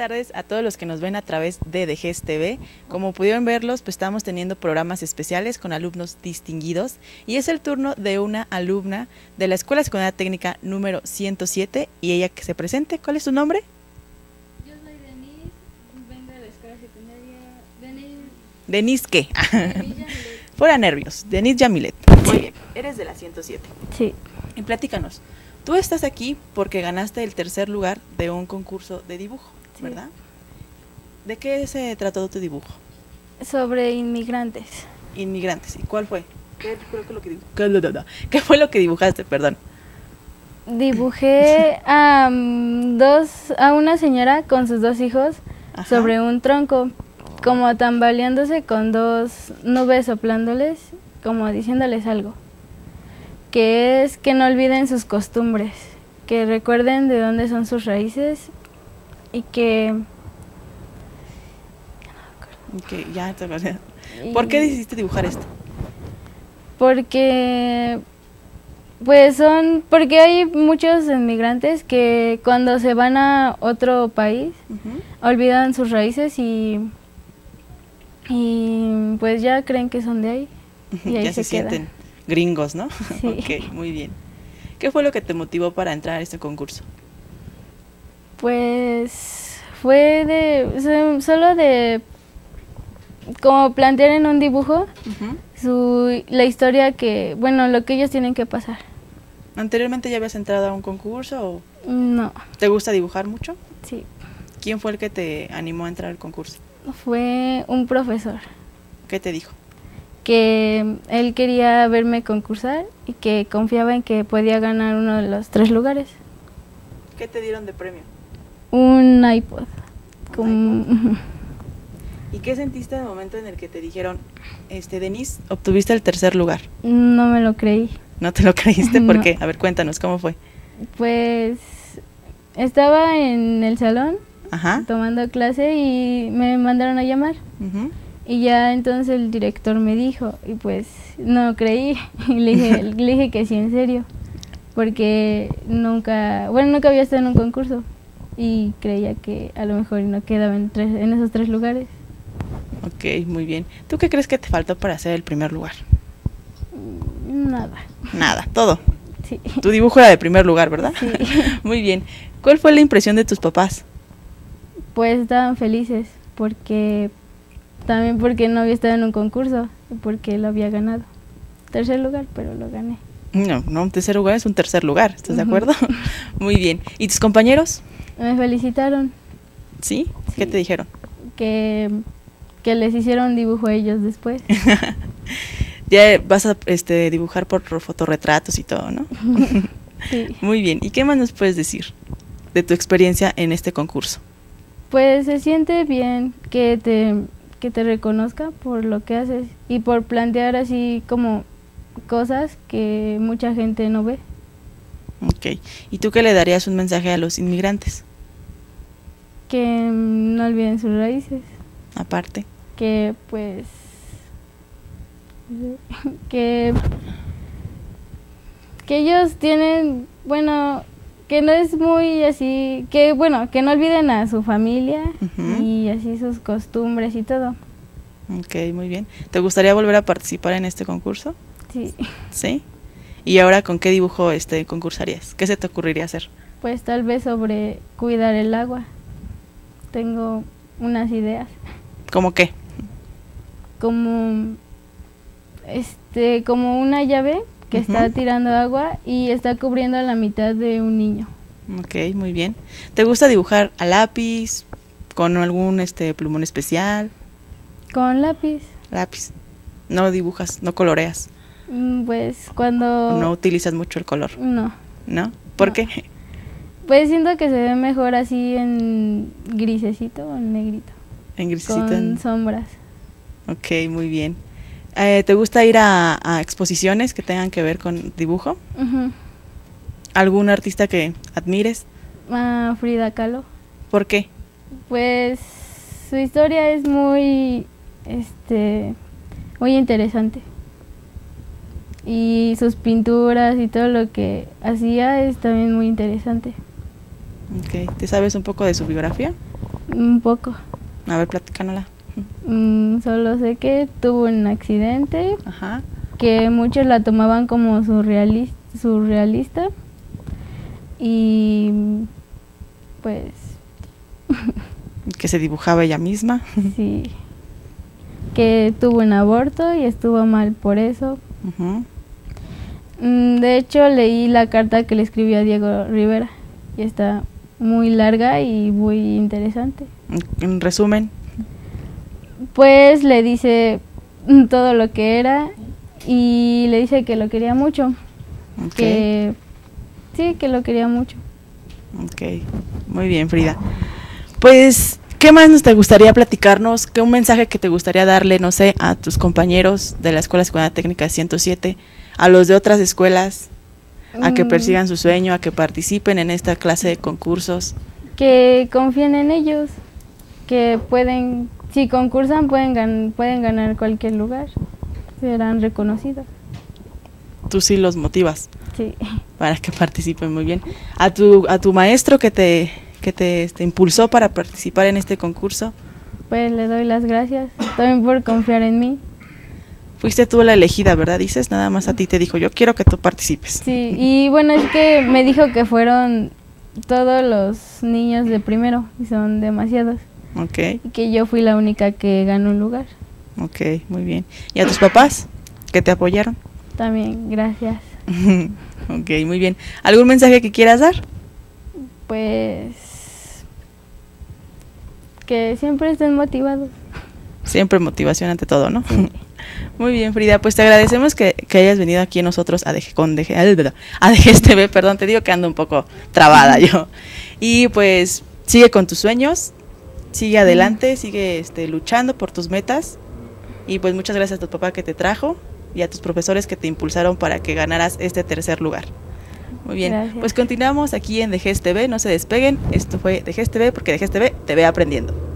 tardes a todos los que nos ven a través de DGS TV. Como pudieron verlos, pues estamos teniendo programas especiales con alumnos distinguidos y es el turno de una alumna de la Escuela Secundaria Técnica número 107 y ella que se presente. ¿Cuál es su nombre? Yo soy Denise, vengo de la Escuela Secundaria Denise. Denise qué? Denise Yamilet. Fuera nervios, Denise Yamilet. Muy bien, eres de la 107. Sí, Y platícanos, tú estás aquí porque ganaste el tercer lugar de un concurso de dibujo, Sí. ¿verdad? ¿De qué se trató tu dibujo? sobre inmigrantes. Inmigrantes. ¿Y cuál fue? ¿Qué fue lo que, ¿Qué fue lo que dibujaste? Perdón. Dibujé a mm, dos, a una señora con sus dos hijos Ajá. sobre un tronco, como tambaleándose con dos nubes soplándoles, como diciéndoles algo. Que es que no olviden sus costumbres, que recuerden de dónde son sus raíces y que... Ok, ya te. ¿Por qué decidiste dibujar esto? Porque pues son porque hay muchos inmigrantes que cuando se van a otro país olvidan sus raíces y y pues ya creen que son de ahí y ahí ya se, se, sienten gringos, ¿no? Sí. ok, muy bien. ¿Qué fue lo que te motivó para entrar a este concurso? Pues fue de so- solo de como plantear en un dibujo su la historia que bueno lo que ellos tienen que pasar. ¿Anteriormente ya habías entrado a un concurso o No, te gusta dibujar mucho? sí, ¿Quién fue el que te animó a entrar al concurso? fue un profesor. ¿Qué te dijo? que él quería verme concursar y que confiaba en que podía ganar uno de los tres lugares. ¿Qué te dieron de premio? Un iPod. con- ¿Y qué sentiste en el momento en el que te dijeron, este, Denise, obtuviste el tercer lugar? No me lo creí. ¿No te lo creíste? ¿Por No. qué? A ver, cuéntanos, ¿cómo fue? Pues estaba en el salón Ajá. tomando clase y me mandaron a llamar. Y ya entonces el director me dijo y pues no creí y le dije, le dije que sí, en serio. Porque nunca, bueno, nunca había estado en un concurso y creía que a lo mejor no quedaba en, tres, en esos tres lugares. Ok, muy bien. ¿Tú qué crees que te faltó para ser el primer lugar? Nada. Nada, todo. Sí. Tu dibujo era de primer lugar, ¿verdad? Sí. Muy bien. ¿Cuál fue la impresión de tus papás? Pues estaban felices porque también porque no había estado en un concurso y porque lo había ganado. Tercer lugar, pero lo gané. No, no, un tercer lugar es un tercer lugar, ¿estás de acuerdo? Muy bien. ¿Y tus compañeros? Me felicitaron ¿Sí? ¿Qué Sí. te dijeron? que, que les hicieron dibujo a ellos después. ya vas a este, dibujar por fotorretratos y todo, ¿no? Sí. Muy bien. ¿Y qué más nos puedes decir de tu experiencia en este concurso? Pues se siente bien que te, que te reconozca por lo que haces y por plantear así como cosas que mucha gente no ve. Ok. ¿Y tú qué le darías un mensaje a los inmigrantes? Que no olviden sus raíces. Aparte. que pues que que ellos tienen bueno que no es muy así que bueno que no olviden a su familia y así sus costumbres y todo Ok, muy bien. ¿Te gustaría volver a participar en este concurso? sí ¿Sí? ¿Y ahora con qué dibujo este concursarías? ¿Qué se te ocurriría hacer? pues tal vez sobre cuidar el agua tengo unas ideas ¿Cómo qué? como este como una llave que está tirando agua y está cubriendo a la mitad de un niño Ok, muy bien. ¿Te gusta dibujar a lápiz? ¿Con algún este plumón especial? con lápiz Lápiz. No dibujas, no coloreas. Mm, Pues cuando... No utilizas mucho el color, No. ¿no? ¿Por No. qué? Pues siento que se ve mejor así en grisecito o en negrito. En grisecito. Con en- sombras. Ok, muy bien. Eh, ¿Te gusta ir a, a exposiciones que tengan que ver con dibujo? Ujú. ¿Algún artista que admires? Ah, Frida Kahlo. ¿Por qué? Pues su historia es muy, este, muy interesante. Y sus pinturas y todo lo que hacía es también muy interesante. Ok, ¿Te sabes un poco de su biografía? Un poco. A ver, platícanosla. Mm, solo sé que tuvo un accidente, Ajá. que muchos la tomaban como surrealis- surrealista y pues Que se dibujaba ella misma. sí, que tuvo un aborto y estuvo mal por eso. Mm, De hecho, leí la carta que le escribió a Diego Rivera y está muy larga y muy interesante. En resumen, Pues le dice todo lo que era y le dice que lo quería mucho, que sí, que lo quería mucho. Ok, muy bien, Frida. Pues, ¿qué más nos te gustaría platicarnos? ¿Qué un mensaje que te gustaría darle, no sé, a tus compañeros de la Escuela Secundaria Técnica 107, a los de otras escuelas, a que Mm, persigan su sueño, a que participen en esta clase de concursos? Que confíen en ellos, que pueden, si concursan pueden, gan- pueden ganar cualquier lugar, serán reconocidos. Tú sí los motivas Sí. para que participen muy bien. A tu, a tu maestro que te, que te este, impulsó para participar en este concurso, Pues le doy las gracias también por confiar en mí. Fuiste tú la elegida, ¿verdad? Dices, nada más a ti te dijo, yo quiero que tú participes. Sí, y bueno, es que me dijo que fueron todos los niños de primero y son demasiados. Ok, Y que yo fui la única que ganó un lugar. ok, muy bien. ¿Y a tus papás que te apoyaron? También, gracias. ok, muy bien. ¿Algún mensaje que quieras dar? Pues que siempre estén motivados. Siempre motivación ante todo, ¿no? Muy bien, Frida, pues te agradecemos que, que hayas venido aquí nosotros a DG, con DG, a TV, perdón, te digo que ando un poco trabada yo. Y pues sigue con tus sueños, sigue adelante, sigue este, luchando por tus metas. Y pues muchas gracias a tu papá que te trajo y a tus profesores que te impulsaron para que ganaras este tercer lugar. Muy bien, Gracias. pues continuamos aquí en DGS TV, no se despeguen. Esto fue DGS TV porque DGS TV te ve aprendiendo.